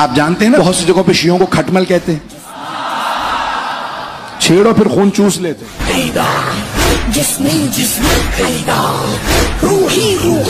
आप जानते हैं ना, बहुत सी जगहों पे शियों को खटमल कहते हैं। छेड़ो फिर खून चूस लेते जिसमें जिसमें रूही रूह